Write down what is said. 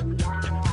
Bye.